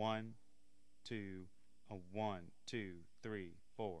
One, two, a one, two, three, four.